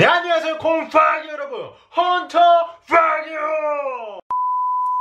네 안녕하세요. 콩파기 여러분. 헌터퐝이에요.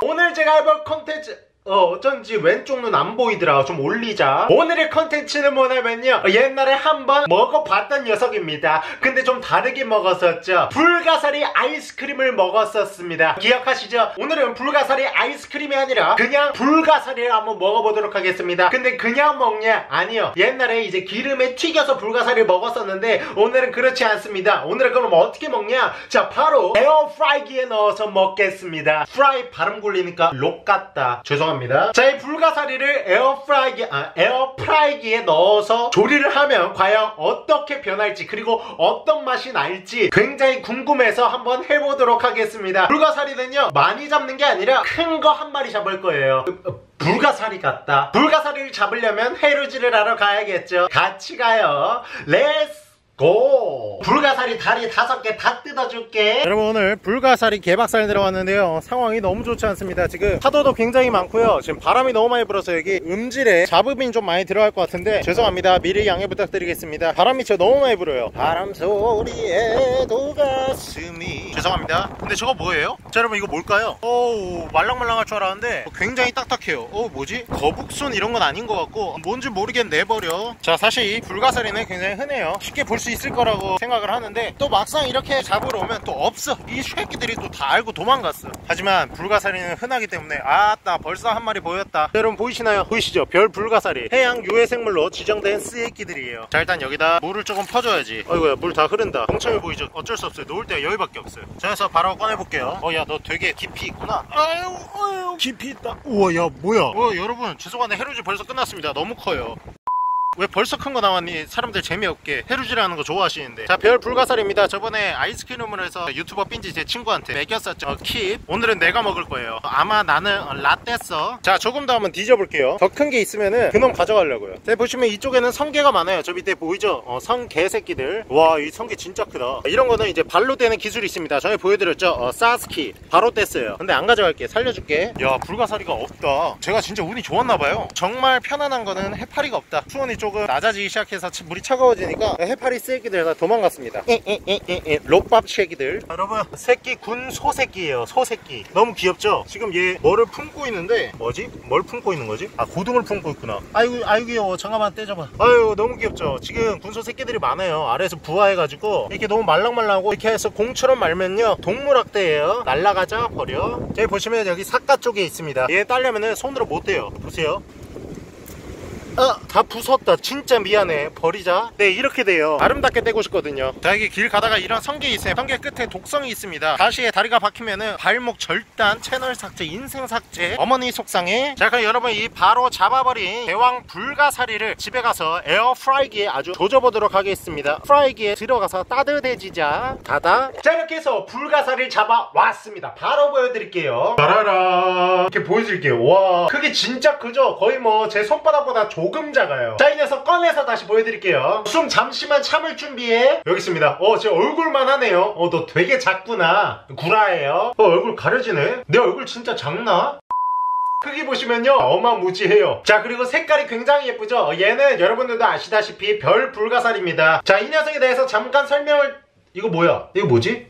오늘 제가 해볼 컨텐츠 어, 어쩐지 왼쪽 눈 안 보이더라. 좀 올리자. 오늘의 컨텐츠는 뭐냐면요. 옛날에 한번 먹어봤던 녀석입니다. 근데 좀 다르게 먹었었죠. 불가사리 아이스크림을 먹었었습니다. 기억하시죠? 오늘은 불가사리 아이스크림이 아니라 그냥 불가사리를 한번 먹어보도록 하겠습니다. 근데 그냥 먹냐? 아니요. 옛날에 이제 기름에 튀겨서 불가사리를 먹었었는데 오늘은 그렇지 않습니다. 오늘은 그럼 어떻게 먹냐? 자, 바로 에어프라이기에 넣어서 먹겠습니다. 프라이 발음 굴리니까 록 같다. 죄송합니다. 합니다. 자, 이 불가사리를 에어프라이기, 아, 에어프라이기에 넣어서 조리를 하면 과연 어떻게 변할지 그리고 어떤 맛이 날지 굉장히 궁금해서 한번 해보도록 하겠습니다. 불가사리는요, 많이 잡는 게 아니라 큰 거 한 마리 잡을 거예요. 불가사리 같다. 불가사리를 잡으려면 해루지를 하러 가야겠죠. 같이 가요. Let's go! 불가사리 다리 다섯 개 다 뜯어줄게. 여러분 오늘 불가사리 개박살 들어왔는데요. 상황이 너무 좋지 않습니다. 지금 파도도 굉장히 많고요. 지금 바람이 너무 많이 불어서 여기 음질에 잡음이 좀 많이 들어갈 것 같은데 죄송합니다. 미리 양해 부탁드리겠습니다. 바람이 진짜 너무 많이 불어요. 바람 소리에 도 가슴이 죄송합니다. 근데 저거 뭐예요? 자 여러분 이거 뭘까요? 어우 말랑말랑할 줄 알았는데 굉장히 딱딱해요. 어 뭐지? 거북순 이런 건 아닌 것 같고 뭔지 모르겠 내버려. 자 사실 이 불가사리는 굉장히 흔해요. 쉽게 볼 수 있을 거라고 생각을 하는데 또 막상 이렇게 잡으러 오면 또 없어. 이 쉐끼들이 또 다 알고 도망갔어. 하지만 불가사리는 흔하기 때문에 아따 벌써 한 마리 보였다. 여러분 보이시나요? 보이시죠? 별 불가사리. 해양 유해생물로 지정된 쓰레기들이에요. 자 일단 여기다 물을 조금 퍼줘야지. 어이구야 물 다 흐른다. 멍청이 보이죠? 어쩔 수 없어요. 놓을 때가 여기밖에 없어요. 자 그래서 바로 꺼내볼게요. 어 야 너 되게 깊이 있구나. 아유 아유. 깊이 있다. 우와 야 뭐야? 어 여러분 죄송한데 해루지 벌써 끝났습니다. 너무 커요 왜 벌써 큰 거 나왔니? 사람들 재미없게 해루지라는 거 좋아하시는데. 자 별 불가사리입니다. 저번에 아이스크림으로 해서 유튜버 빈지 제 친구한테 먹였었죠. 어, 킵. 오늘은 내가 먹을 거예요. 아마 나는 라떼 써 자 조금 더 한번 뒤져볼게요. 더 큰 게 있으면은 그놈 가져가려고요. 자 보시면 이쪽에는 성게가 많아요. 저 밑에 보이죠? 어, 성게 새끼들. 와 이 성게 진짜 크다. 이런 거는 이제 발로 떼는 기술이 있습니다. 전에 보여드렸죠? 어, 사스키. 바로 뗐어요. 근데 안 가져갈게. 살려줄게. 야 불가사리가 없다. 제가 진짜 운이 좋았나봐요. 정말 편안한 거는 해파리가 없다. 수원이 조금 낮아지기 시작해서 물이 차가워지니까 해파리 새끼들 다 도망갔습니다. 롯밥 새끼들. 여러분 새끼 군 소새끼예요 소새끼. 너무 귀엽죠? 지금 얘 뭐를 품고 있는데 뭐지? 뭘 품고 있는 거지? 아 고등을 품고 있구나. 아이고 아이고 귀여워. 잠깐만 떼줘봐. 아유 너무 귀엽죠? 지금 군소 새끼들이 많아요. 아래에서 부화해가지고 이렇게 너무 말랑말랑하고 이렇게 해서 공처럼 말면요 동물학대예요. 날라가자 버려. 저기 보시면 여기 삿가 쪽에 있습니다. 얘 따려면은 손으로 못 떼요. 보세요 어, 다 부쉈다. 진짜 미안해. 버리자. 네, 이렇게 돼요. 아름답게 떼고 싶거든요. 자, 여기 길 가다가 이런 성게 있어요. 성게 끝에 독성이 있습니다. 가시에 다리가 박히면은 발목 절단, 채널 삭제, 인생 삭제, 어머니 속상해. 자, 그럼 여러분 이 바로 잡아버린 대왕 불가사리를 집에 가서 에어프라이기에 아주 조져보도록 하겠습니다. 프라이기에 들어가서 따뜻해지자. 닫아. 자, 이렇게 해서 불가사리를 잡아왔습니다. 바로 보여드릴게요. 따라라. 이렇게 보여드릴게요. 와, 크기 진짜 크죠? 거의 뭐 제 손바닥보다 조금 작아요. 자 이 녀석 꺼내서 다시 보여드릴게요. 숨 잠시만 참을 준비해. 여기 있습니다. 어제 얼굴만 하네요. 어 너 되게 작구나. 구라예요. 어 얼굴 가려지네. 내 얼굴 진짜 작나? 크기 보시면요. 어마무지해요. 자 그리고 색깔이 굉장히 예쁘죠? 얘는 여러분들도 아시다시피 별 불가사리입니다. 자 이 녀석에 대해서 잠깐 설명을 이거 뭐야? 이거 뭐지?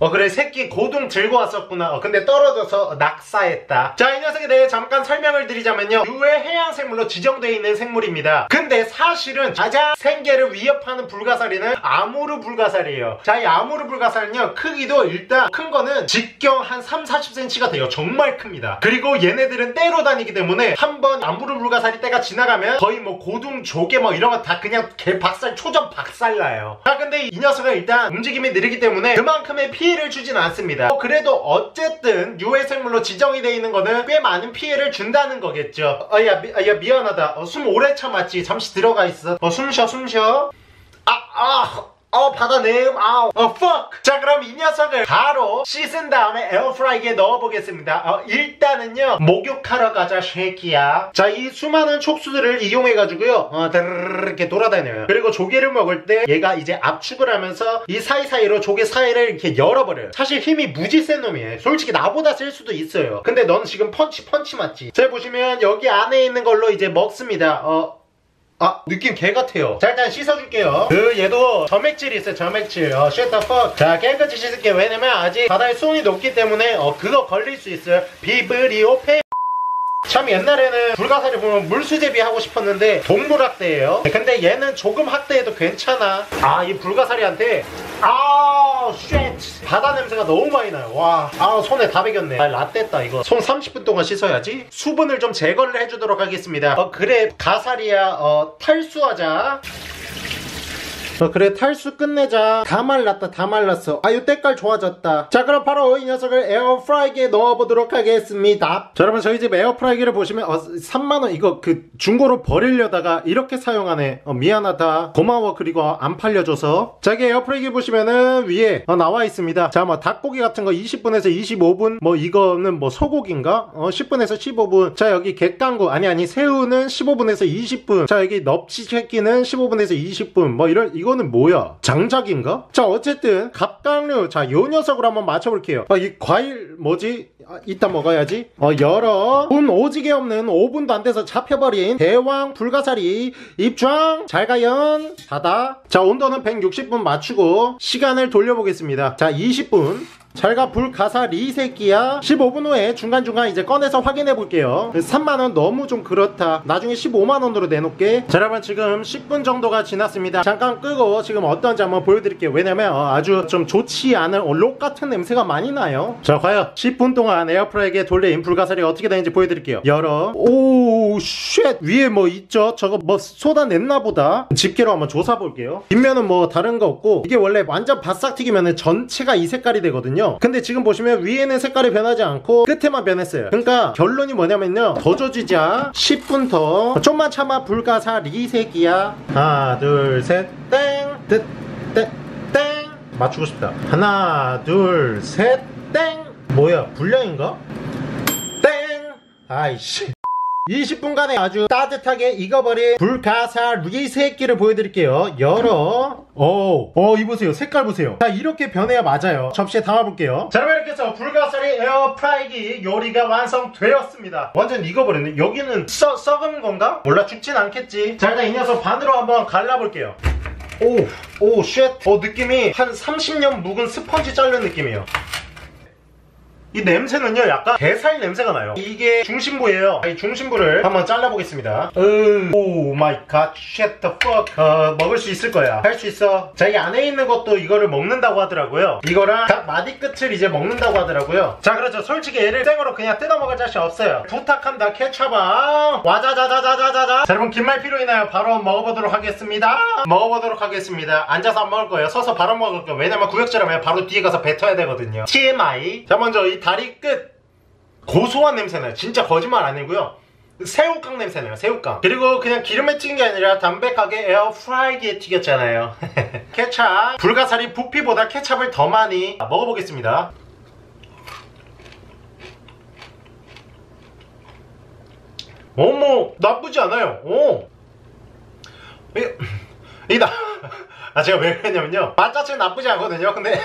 어 그래 새끼 고둥 들고 왔었구나. 어, 근데 떨어져서 낙사했다. 자 이 녀석에 대해 잠깐 설명을 드리자면요. 유해 해양생물로 지정되어 있는 생물입니다. 근데 사실은 가장 생계를 위협하는 불가사리는 아무르 불가사리예요. 자 이 아무르 불가사리는요 크기도 일단 큰 거는 직경 한 3, 40cm가 돼요. 정말 큽니다. 그리고 얘네들은 떼로 다니기 때문에 한번 아무르 불가사리 떼가 지나가면 거의 뭐 고둥 조개 뭐 이런 거 다 그냥 개 박살 초전 박살나요. 자 근데 이 녀석은 일단 움직임이 느리기 때문에 그만큼의 피 피해를 주진 않습니다. 어, 그래도 어쨌든 유해생물로 지정이 되어 있는 거는 꽤 많은 피해를 준다는 거겠죠. 어, 야, 미, 야 미안하다. 어, 숨 오래 참았지. 잠시 들어가 있어. 어, 숨 쉬어 숨 쉬어. 아 아. 어 받아냄 아우 어 fuck. 자 그럼 이 녀석을 바로 씻은 다음에 에어프라이기에 넣어보겠습니다. 어 일단은요 목욕하러 가자 쉐키야. 자 이 수많은 촉수들을 이용해가지고요 어 이렇게 돌아다녀요. 그리고 조개를 먹을 때 얘가 이제 압축을 하면서 이 사이사이로 조개 사이를 이렇게 열어버려요. 사실 힘이 무지 센 놈이에요. 솔직히 나보다 쓸 수도 있어요. 근데 넌 지금 펀치 펀치 맞지? 자 보시면 여기 안에 있는 걸로 이제 먹습니다. 어 아 느낌 개 같아요. 자 일단 씻어줄게요. 그 얘도 점액질이 있어요 점액질. 어 shit the fuck 자 깨끗이 씻을게요. 왜냐면 아직 바다에 수온이 높기 때문에 어 그거 걸릴 수 있어요. 비브리오페. 참 옛날에는 불가사리 보면 물수제비 하고 싶었는데 동물학대예요. 근데 얘는 조금 학대해도 괜찮아. 아 이 불가사리한테. 아 우 shit 바다 냄새가 너무 많이 나요. 와아 손에 다 배겼네. 아 라떼다 이거. 손 30분 동안 씻어야지 수분을 좀 제거를 해주도록 하겠습니다. 어 그래. 가사리야 어 탈수하자 어, 그래 탈수 끝내자. 다 말랐다 다 말랐어. 아유 때깔 좋아졌다. 자 그럼 바로 이 녀석을 에어프라이기에 넣어보도록 하겠습니다. 자 여러분 저희 집 에어프라이기를 보시면 어, 3만원 이거 그 중고로 버리려다가 이렇게 사용하네. 어, 미안하다. 고마워. 그리고 안 팔려줘서. 자 여기 에어프라이기 보시면은 위에 어, 나와 있습니다. 자 뭐 닭고기 같은 거 20분에서 25분? 뭐 이거는 뭐 소고기인가? 어, 10분에서 15분. 자 여기 갯강구 아니 아니 새우는 15분에서 20분. 자 여기 넙치 새끼는 15분에서 20분. 뭐 이런 이거 는 뭐야? 장작인가? 자 어쨌든 갑각류. 자 요 녀석으로 한번 맞춰볼게요. 아, 이 과일 뭐지 아, 이따 먹어야지. 어 열어. 운 오지게 없는 5분도 안 돼서 잡혀버린 대왕 불가사리 입장. 잘가연. 닫아. 자 온도는 160분 맞추고 시간을 돌려보겠습니다. 자 20분. 잘가 불가사리 새끼야. 15분 후에 중간중간 이제 꺼내서 확인해 볼게요. 3만원 너무 좀 그렇다. 나중에 15만원으로 내놓게. 자 여러분 지금 10분 정도가 지났습니다. 잠깐 끄고 지금 어떤지 한번 보여드릴게요. 왜냐면 어, 아주 좀 좋지 않은 어, 록 같은 냄새가 많이 나요. 자 과연 10분 동안 에어프라이기에 돌린 불가사리 어떻게 되는지 보여드릴게요. 열어. 오쉣! 위에 뭐 있죠? 저거 뭐 쏟아냈나 보다. 집게로 한번 조사 볼게요. 뒷면은 뭐 다른 거 없고 이게 원래 완전 바싹 튀기면은 전체가 이 색깔이 되거든요. 근데 지금 보시면 위에는 색깔이 변하지 않고 끝에만 변했어요. 그러니까 결론이 뭐냐면요. 더 줘주자. 10분 더. 좀만 참아. 불가사리 새끼야. 하나 둘 셋땡땡땡. 맞추고 싶다. 하나 둘 셋 땡 뭐야? 불량인가? 땡! 아이씨. 20분간에 아주 따뜻하게 익어버린 불가사리 새끼를 보여드릴게요. 열어. 오, 어, 이 보세요. 색깔 보세요. 자 이렇게 변해야 맞아요. 접시에 담아볼게요. 자 여러분 이렇게 해서 불가사리 에어프라이기 요리가 완성되었습니다. 완전 익어버렸네. 여기는 써, 썩은 건가? 몰라 죽진 않겠지. 자 일단 이 녀석 반으로 한번 갈라볼게요. 오, 오, shit. 어, 느낌이 한 30년 묵은 스펀지 자른 느낌이에요. 이 냄새는요 약간 게살 냄새가 나요. 이게 중심부예요. 이 중심부를 한번 잘라보겠습니다. 음, oh my god shit 어, 먹을 수 있을 거야. 할 수 있어. 자 이 안에 있는 것도 이거를 먹는다고 하더라고요. 이거랑 다리 마디 끝을 이제 먹는다고 하더라고요. 자 그렇죠. 솔직히 얘를 생으로 그냥 뜯어 먹을 자신 없어요. 부탁한다 케찹아 와자자자자자자자. 자 여러분 긴 말 필요 있나요? 바로 먹어보도록 하겠습니다. 먹어보도록 하겠습니다. 앉아서 안 먹을 거예요. 서서 바로 먹을 거예요. 왜냐면 구역질하면 바로 뒤에 가서 뱉어야 되거든요. TMI 자 먼저 이 다리 끝. 고소한 냄새나요. 진짜 거짓말 아니고요. 새우깡 냄새나요 새우깡. 그리고 그냥 기름에 튀긴 게 아니라 담백하게 에어프라이기에 튀겼잖아요. 케찹. 불가사리 부피보다 케찹을 더 많이 먹어보겠습니다. 어머 나쁘지 않아요. 오. 이, 이 나, 아 제가 왜 그랬냐면요. 맛 자체는 나쁘지 않거든요. 근데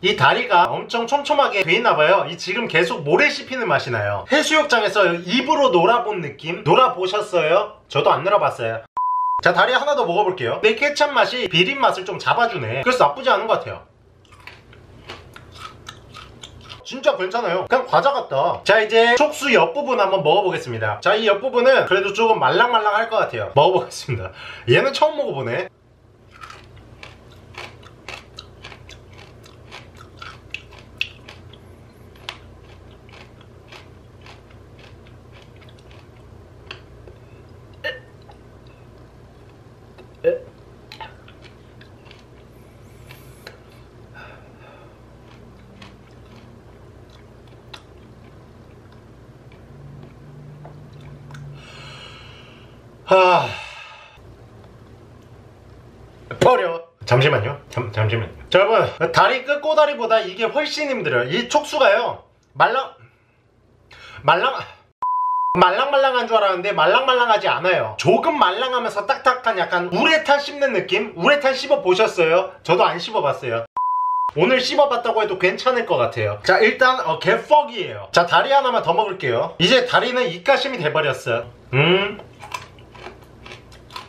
이 다리가 엄청 촘촘하게 돼 있나봐요. 이 지금 계속 모래 씹히는 맛이 나요. 해수욕장에서 입으로 놀아본 느낌? 놀아보셨어요? 저도 안 놀아봤어요. 자 다리 하나 더 먹어볼게요. 내 케찹 맛이 비린 맛을 좀 잡아주네. 그래서 나쁘지 않은 것 같아요. 진짜 괜찮아요. 그냥 과자 같다. 자 이제 촉수 옆부분 한번 먹어보겠습니다. 자 이 옆부분은 그래도 조금 말랑말랑할 것 같아요. 먹어보겠습니다. 얘는 처음 먹어보네 하... 버려. 잠시만요. 잠, 잠시만요. 자 여러분 다리 끝 꼬다리보다 이게 훨씬 힘들어요. 이 촉수가요. 말랑 말랑 말랑말랑한 줄 알았는데 말랑말랑하지 않아요. 조금 말랑하면서 딱딱한 약간 우레탄 씹는 느낌? 우레탄 씹어 보셨어요? 저도 안 씹어봤어요. 오늘 씹어봤다고 해도 괜찮을 것 같아요. 자 일단 어, 개퍽이에요. 자 다리 하나만 더 먹을게요. 이제 다리는 입가심이 돼버렸어요 음.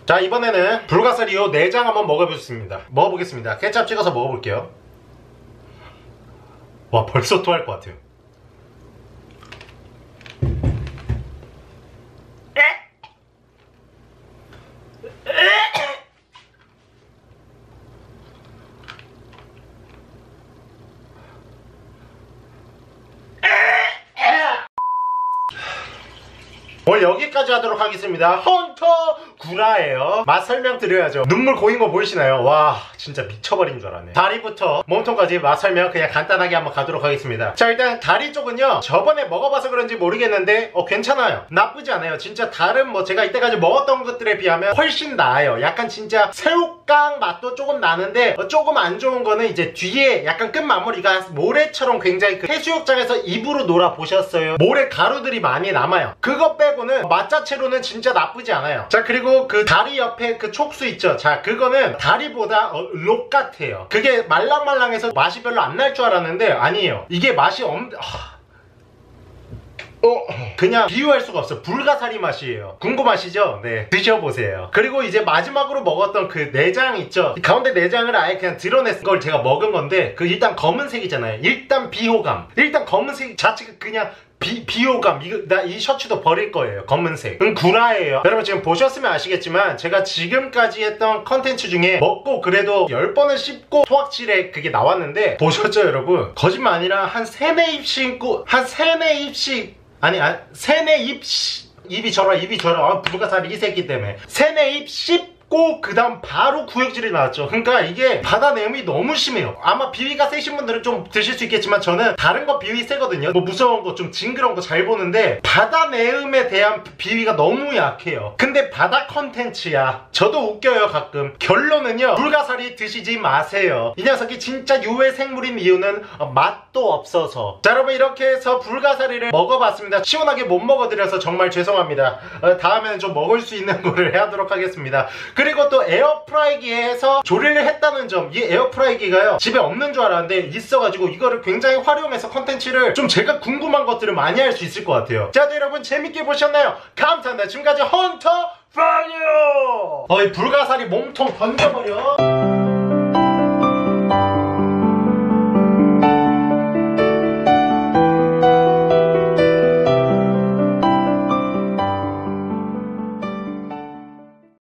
자 이번에는 불가사리 요. 내장 한번 먹어보겠습니다. 먹어보겠습니다. 케찹 찍어서 먹어볼게요. 와 벌써 토할 것 같아요 오늘 여기까지 하도록 하겠습니다. 헌터 구라예요. 맛 설명 드려야죠. 눈물 고인 거 보이시나요? 와 진짜 미쳐버린 줄 알았네. 다리부터 몸통까지 맛 설명 그냥 간단하게 한번 가도록 하겠습니다. 자 일단 다리 쪽은요. 저번에 먹어봐서 그런지 모르겠는데 어 괜찮아요. 나쁘지 않아요. 진짜 다른 뭐 제가 이때까지 먹었던 것들에 비하면 훨씬 나아요. 약간 진짜 새우깡 맛도 조금 나는데 어, 조금 안 좋은 거는 이제 뒤에 약간 끝 마무리가 모래처럼 굉장히 그 해수욕장에서 입으로 놀아 보셨어요. 모래 가루들이 많이 남아요. 그거 빼고는 맛 자체로는 진짜 나쁘지 않아요. 자 그리고 그 다리 옆에 그 촉수 있죠. 자 그거는 다리보다 어, 록 같아요. 그게 말랑말랑해서 맛이 별로 안 날 줄 알았는데 아니에요. 이게 맛이 엄 하... 어, 그냥 비유할 수가 없어. 불가사리 맛이에요. 궁금하시죠? 네. 드셔보세요. 그리고 이제 마지막으로 먹었던 그 내장 있죠? 이 가운데 내장을 아예 그냥 드러냈 걸 제가 먹은 건데, 그 일단 검은색이잖아요. 일단 비호감. 일단 검은색 자체가 그냥 비, 비호감. 이거 나 이 셔츠도 버릴 거예요. 검은색. 은 구라예요. 여러분 지금 보셨으면 아시겠지만 제가 지금까지 했던 컨텐츠 중에 먹고 그래도 10번을 씹고 토악질에 그게 나왔는데 보셨죠 여러분? 거짓말 아니라 한 세네 입 씹고 한 세네 입씩 아니 아 세네 입 씹- 입이 저러 입이 저러 아, 불가사리 이 새끼 때문에. 세네 입 씹. 고 그 다음 바로 구역질이 나왔죠. 그러니까 이게 바다 내음이 너무 심해요. 아마 비위가 세신 분들은 좀 드실 수 있겠지만 저는 다른 거 비위 세거든요. 뭐 무서운 거 좀 징그러운 거 잘 보는데 바다 내음에 대한 비위가 너무 약해요. 근데 바다 컨텐츠야. 저도 웃겨요 가끔. 결론은요. 불가사리 드시지 마세요. 이 녀석이 진짜 유해 생물인 이유는 어, 맛도 없어서. 자 여러분 이렇게 해서 불가사리를 먹어봤습니다. 시원하게 못 먹어드려서 정말 죄송합니다. 어, 다음에는 좀 먹을 수 있는 거를 하도록 하겠습니다. 그리고 또 에어프라이기에서 조리를 했다는 점, 이 에어프라이기가요 집에 없는 줄 알았는데 있어가지고 이거를 굉장히 활용해서 컨텐츠를 좀 제가 궁금한 것들을 많이 할 수 있을 것 같아요. 자, 네, 여러분 재밌게 보셨나요? 감사합니다. 지금까지 헌터퐝이었! 어이 불가사리 몸통 던져버려.